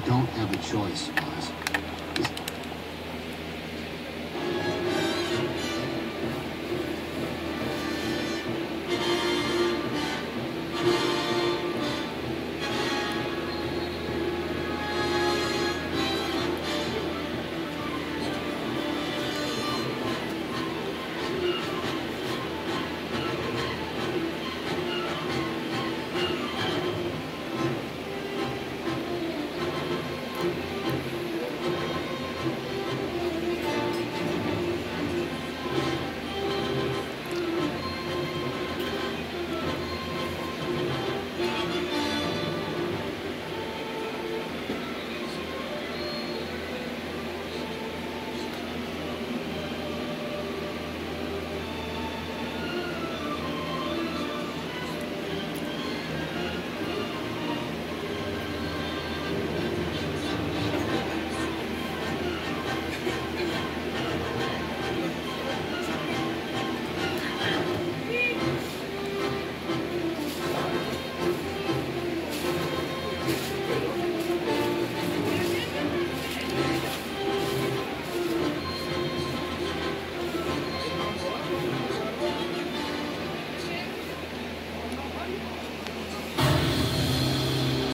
I don't have a choice, Boss.